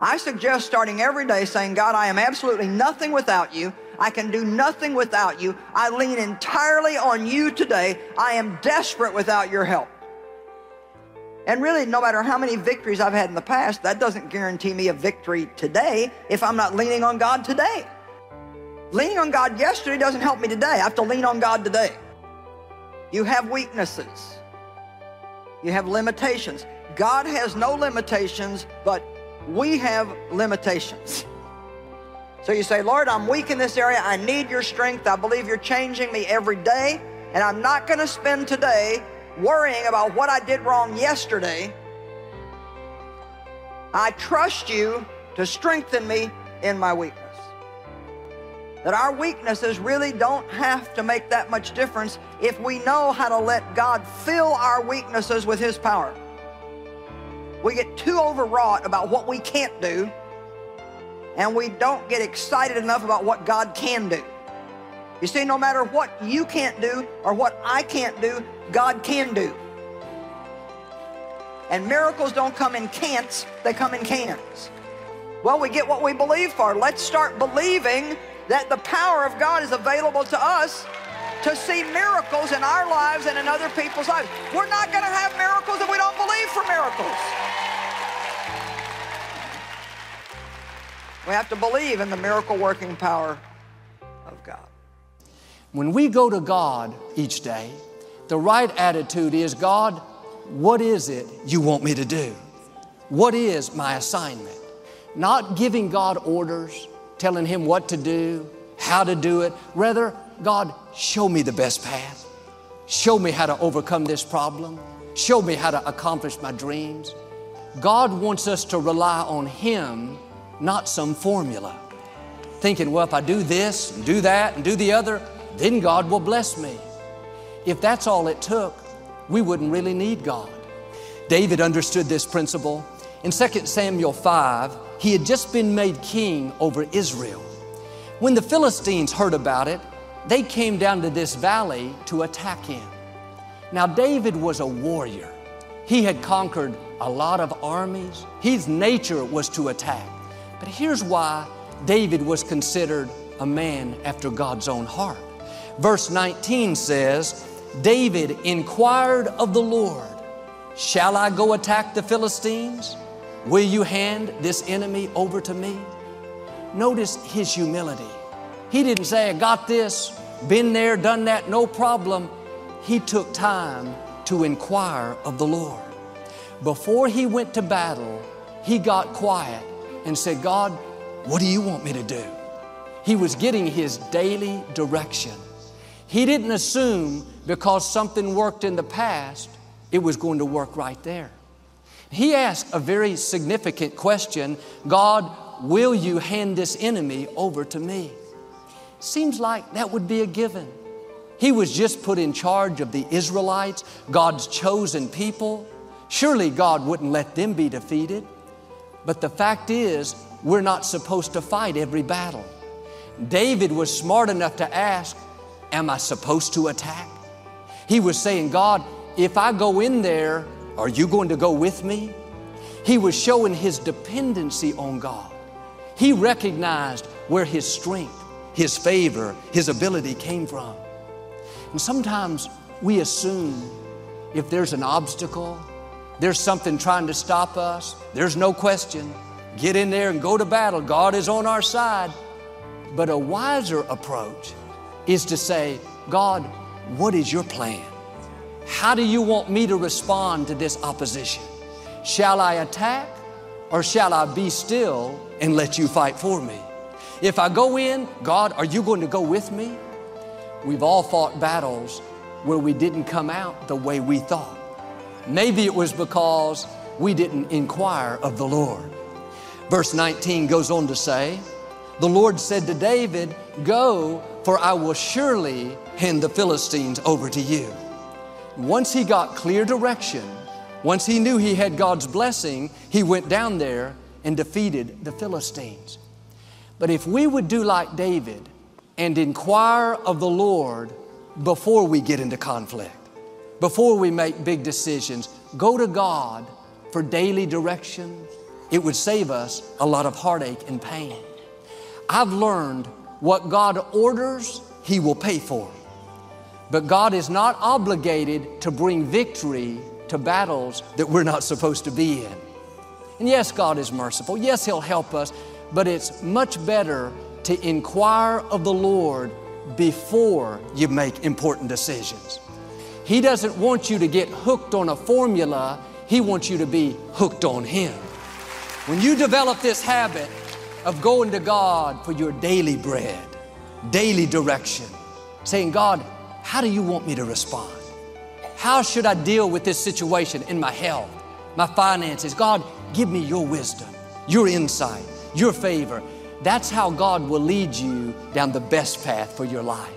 I suggest starting every day saying, God, I am absolutely nothing without you. I can do nothing without you. I lean entirely on you today. I am desperate without your help. And really, no matter how many victories I've had in the past, that doesn't guarantee me a victory today if I'm not leaning on God today. Leaning on God yesterday doesn't help me today. I have to lean on God today. You have weaknesses. You have limitations. God has no limitations, but we have limitations. So you say, Lord, I'm weak in this area. I need your strength. I believe you're changing me every day. And I'm not going to spend today worrying about what I did wrong yesterday. I trust you to strengthen me in my weakness. That our weaknesses really don't have to make that much difference if we know how to let God fill our weaknesses with His power. We get too overwrought about what we can't do, and we don't get excited enough about what God can do. You see, no matter what you can't do or what I can't do, God can do. And miracles don't come in can'ts, they come in cans. Well, we get what we believe for. Let's start believing that the power of God is available to us to see miracles in our lives and in other people's lives. We're not going to have miracles if we don't believe for miracles. We have to believe in the miracle working power of God. When we go to God each day, the right attitude is God, what is it you want me to do? What is my assignment? Not giving God orders, telling Him what to do, how to do it. Rather, God, show me the best path. Show me how to overcome this problem. Show me how to accomplish my dreams. God wants us to rely on Him, not some formula. Thinking, well, if I do this and do that and do the other, then God will bless me. If that's all it took, we wouldn't really need God. David understood this principle. In 2 Samuel 5, he had just been made king over Israel. When the Philistines heard about it, they came down to this valley to attack him. Now, David was a warrior. He had conquered a lot of armies. His nature was to attack. But here's why David was considered a man after God's own heart. Verse 19 says, David inquired of the Lord, Shall I go attack the Philistines? Will you hand this enemy over to me? Notice his humility. He didn't say, I got this, been there, done that, no problem. He took time to inquire of the Lord. Before he went to battle, he got quiet and said, God, what do you want me to do? He was getting his daily direction. He didn't assume because something worked in the past, it was going to work right there. He asked a very significant question God, will you hand this enemy over to me? Seems like that would be a given. He was just put in charge of the Israelites, God's chosen people. Surely God wouldn't let them be defeated. But the fact is, we're not supposed to fight every battle. David was smart enough to ask, Am I supposed to attack? He was saying, God, if I go in there, are you going to go with me? He was showing his dependency on God. He recognized where his strength, his favor, his ability came from. And sometimes we assume if there's an obstacle, there's something trying to stop us, there's no question. Get in there and go to battle. God is on our side. But a wiser approach is to say, God, what is your plan? How do you want me to respond to this opposition? Shall I attack or shall I be still and let you fight for me? If I go in, God, are you going to go with me? We've all fought battles where we didn't come out the way we thought. Maybe it was because we didn't inquire of the Lord. Verse 19 goes on to say, The Lord said to David, Go, for I will surely hand the Philistines over to you. Once he got clear direction, once he knew he had God's blessing, he went down there and defeated the Philistines. But if we would do like David and inquire of the Lord before we get into conflict, before we make big decisions, go to God for daily direction, it would save us a lot of heartache and pain. I've learned what God orders, He will pay for. But God is not obligated to bring victory to battles that we're not supposed to be in. And yes, God is merciful. Yes, He'll help us, but it's much better to inquire of the Lord before you make important decisions. He doesn't want you to get hooked on a formula, He wants you to be hooked on Him. When you develop this habit of going to God for your daily bread, daily direction, saying, God, how do you want me to respond? How should I deal with this situation in my health, my finances? God, give me your wisdom, your insight, your favor. That's how God will lead you down the best path for your life.